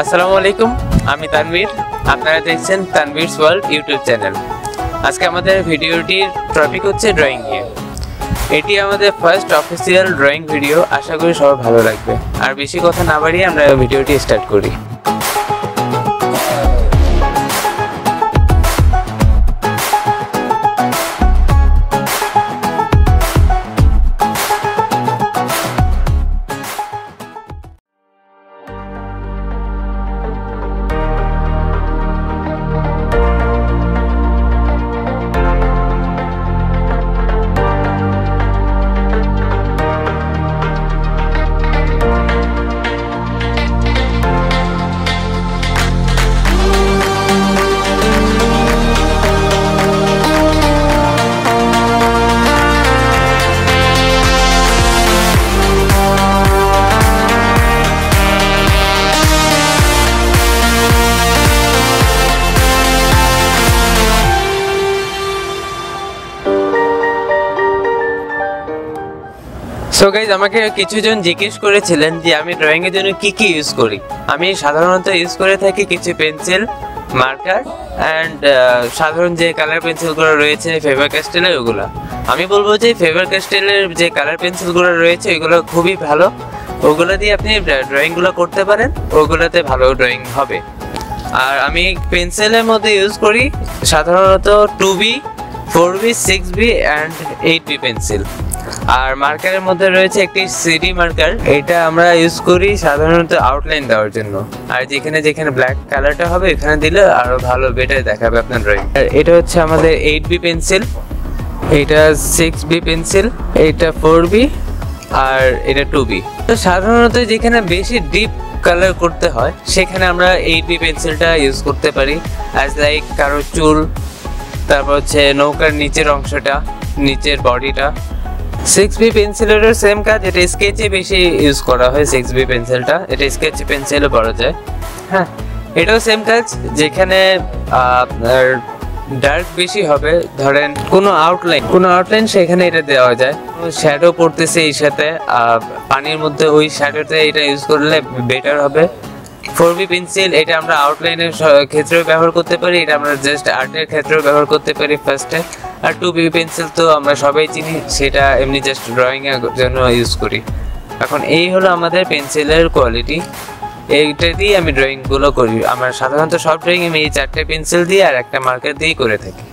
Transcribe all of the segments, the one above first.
আসসালামু আলাইকুম, আমি তানভীর। আপনারা দেখছেন তানভীরস ওয়ার্ল্ড ইউটিউব চ্যানেল আজকে আমাদের ভিডিওটির টপিক হচ্ছে ড্রয়িং নিয়ে। এটি আমাদের ফার্স্ট অফিসিয়াল ড্রয়িং ভিডিও আশা করি সবার ভালো লাগবে। আর বেশি কথা না বাড়িয়ে আমরা ভিডিওটি স্টার্ট করি। সো গাইজ আমাকে কিছুজন জিজ্ঞেস করেছিলেন যে আমি ড্রয়িং এর জন্য কি কি ইউজ করি। আমি সাধারণত ইউজ করে থাকি কিছু পেন্সিল মার্কার অ্যান্ড সাধারণ যে কালার পেন্সিলগুলো রয়েছে ফেভার ক্যাস্টেলের ওগুলো। আমি বলব যে ফেভার ক্যাস্টেলের যে কালার পেন্সিলগুলো রয়েছে ওইগুলো খুবই ভালো। ওগুলো দিয়ে আপনি ড্রয়িংগুলো করতে পারেন, ওগুলোতে ভালো ড্রয়িং হবে। আর আমি পেন্সিলের মধ্যে ইউজ করি, সাধারণত two B four B, six B and eight B pencil. আর মার্কারের মধ্যে রয়েছে একটি সিডি মার্কার। এটা আমরা ইউজ করি সাধারণত আউটলাইন দেওয়ার জন্য। আর যেখানে যেখানে ব্ল্যাক কালারটা হবে, এখানে দিলে আরও ভালো বেটার দেখাবে আপনার ড্রয়িং আর এটা হচ্ছে আমাদের এইট বি পেন্সিল। এটা সিক্স বি পেন্সিল, এটা ফোর বি, আর এটা টু বি। তো সাধারণত যেখানে বেশি ডিপ কালার করতে হয়, সেখানে আমরা এইট বি পেন্সিলটা ইউজ করতে পারি। অ্যাজ লাইক কারও চুল তারপর হচ্ছে নৌকার নিচের অংশটা, নিচের বডিটা। সিক্স বি পেন্সিলেরও সেম কাজ, এটা স্কেচে বেশি ইউজ করা হয় সিক্স বি পেন্সিলটা এটা স্কেচ পেন্সিলও করা যায়। হ্যাঁ এটাও সেম কাজ, যেখানে আপনার ডার্ক বেশি হবে, ধরেন কোনো আউটলাইন কোনো আউটলাইন সেখানে এটা দেওয়া যায়। শ্যাডো পড়তেছে এই সাথে পানির মধ্যে ওই শ্যাডোতে এটা ইউজ করলে বেটার হবে। ফোর বি পেন্সিল এটা আমরা আউটলাইনের ক্ষেত্রেও ব্যবহার করতে পারি, এটা আমরা জাস্ট আর্টের ক্ষেত্রেও ব্যবহার করতে পারি ফার্স্টে আর টু বি পেন্সিল তো আমরা সবাই চিনি, সেটা এমনি জাস্ট ড্রয়িং এর জন্য ইউজ করি। এখন এই হলো আমাদের পেন্সিলের কোয়ালিটি এইটা দিয়ে আমি ড্রয়িংগুলো করি। আমার সাধারণত সব ড্রয়িং আমি এই চারটে পেন্সিল দিয়ে আর একটা মার্কার দিয়েই করে থাকি।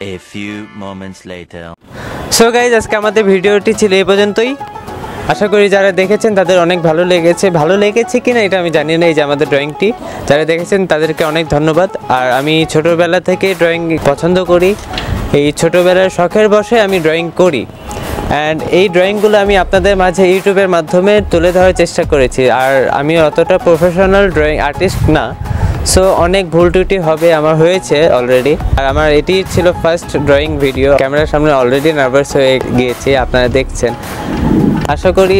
A few moments later. So guys আজকে আমাদের ভিডিওটি ছিল এই পর্যন্তই। আশা করি যারা দেখেছেন তাদের অনেক ভালো লেগেছে। ভালো লেগেছে কিনা এটা আমি জানি না, এই যে আমাদের ড্রয়িংটি যারা দেখেছেন তাদেরকে অনেক ধন্যবাদ। আর আমি ছোটোবেলা থেকে ড্রয়িং পছন্দ করি। এই ছোটোবেলার শখের বসে আমি ড্রয়িং করি। অ্যান্ড এই ড্রয়িংগুলো আমি আপনাদের মাঝে ইউটিউবের মাধ্যমে তুলে ধরার চেষ্টা করেছি। আর আমি অতটা প্রফেশনাল ড্রয়িং আর্টিস্ট না। সো অনেক ভুল ত্রুটি হবে, আমার হয়েছে অলরেডি আর আমার এটি ছিল ফার্স্ট ড্রয়িং ভিডিও ক্যামেরার সামনে অলরেডি নার্ভাস হয়ে গিয়েছি, আপনারা দেখছেন। আশা করি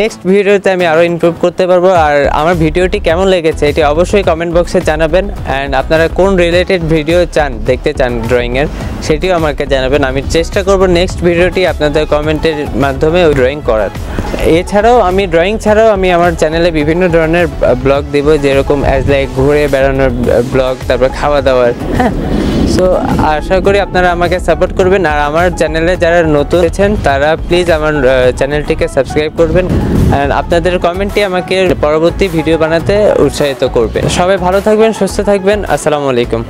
নেক্সট ভিডিওতে আমি আরও ইমপ্রুভ করতে পারব। আর আমার ভিডিওটি কেমন লেগেছে, এটি অবশ্যই কমেন্ট বক্সে জানাবেন। অ্যান্ড আপনারা কোন রিলেটেড ভিডিও চান, দেখতে চান ড্রয়িংয়ের সেটিও আমাকে জানাবেন। আমি চেষ্টা করব নেক্সট ভিডিওটি আপনাদের কমেন্টের মাধ্যমে ড্রয়িং করার। এছাড়াও আমি ড্রয়িং ছাড়াও আমি আমার চ্যানেলে বিভিন্ন ধরনের ব্লগ দেব, যেরকম অ্যাজ লাইক ঘুরে বেড়ানোর ব্লগ তারপর খাওয়া দাওয়ার হ্যাঁ? সো আশা করি আপনারা আমাকে সাপোর্ট করবেন। আর আমার চ্যানেলে যারা নতুন আছেন, তারা প্লিজ আমার চ্যানেলটিকে সাবস্ক্রাইব করবেন। অ্যান্ড আপনাদের কমেন্টটি আমাকে পরবর্তী ভিডিও বানাতে উৎসাহিত করবে। সবাই ভালো থাকবেন, সুস্থ থাকবেন। আসসালামু আলাইকুম।